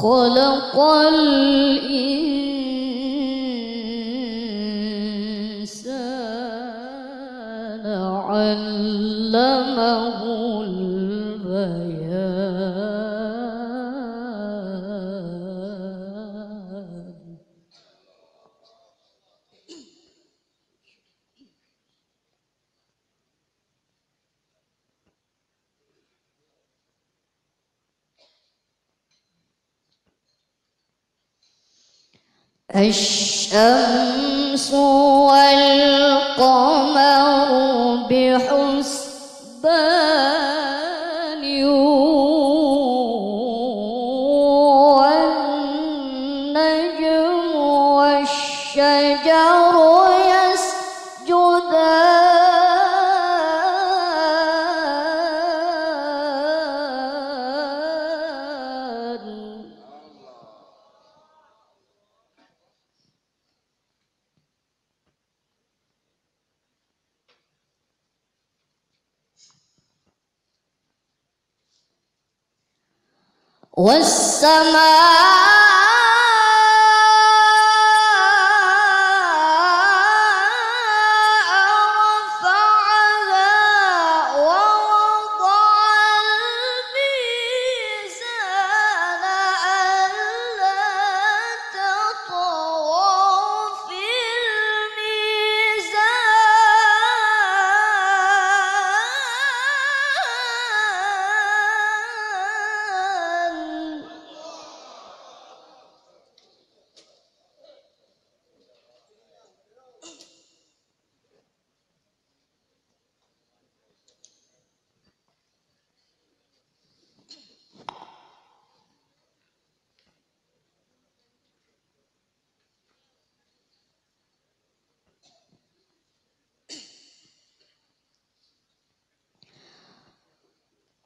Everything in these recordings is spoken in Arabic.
خلق الإنسان علمه الشمس والقمر بحسبان والنجم والشجر والسماء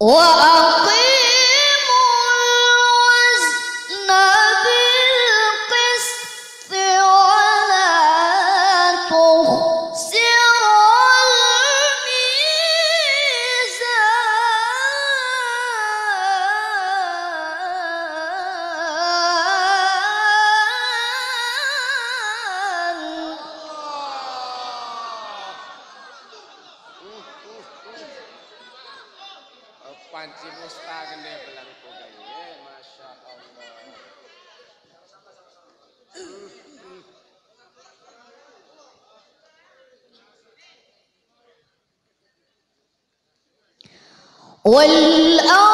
我 والأرض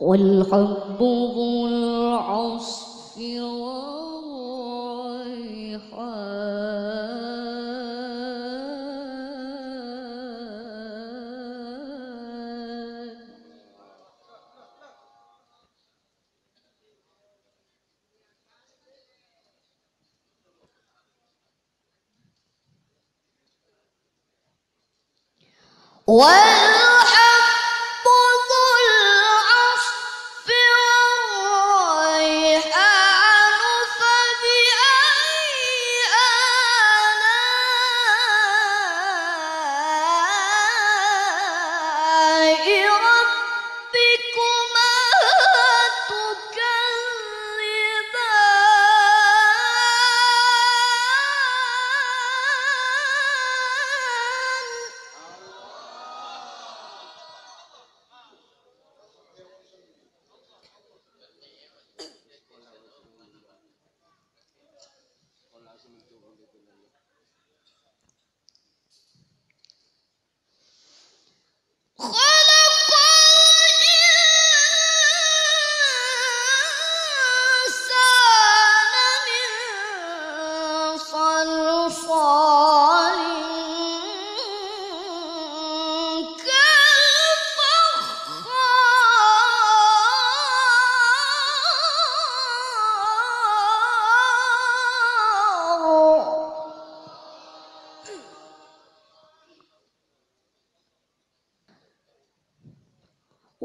والحب ذو العصف والريحان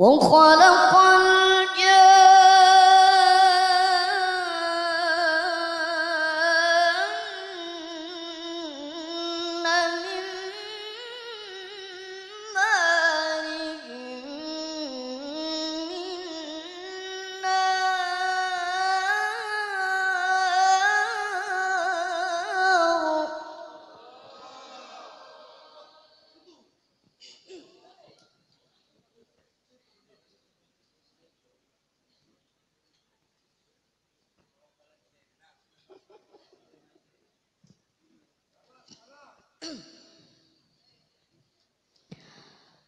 红花了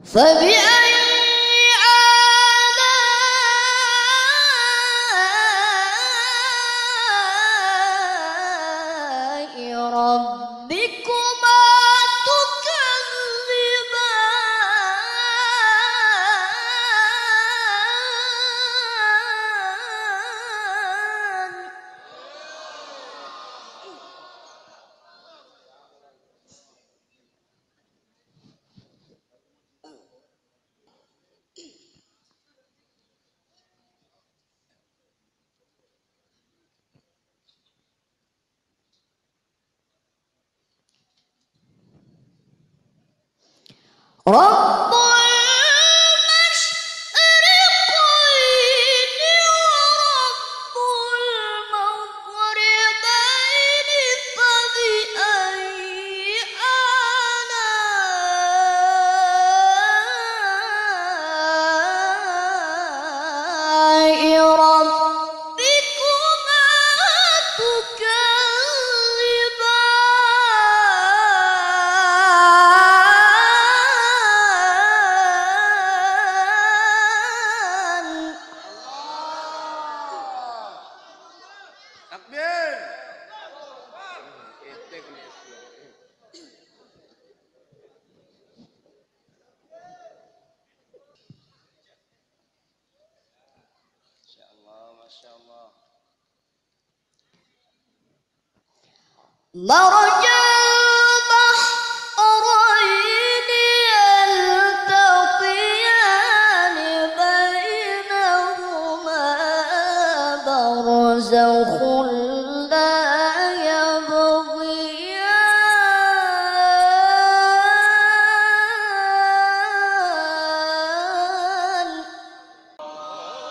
فبأي Oh! يلتقيان بينهما برزخ لا يبغيان.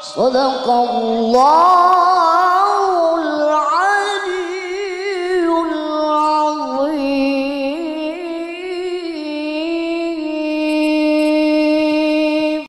صدق الله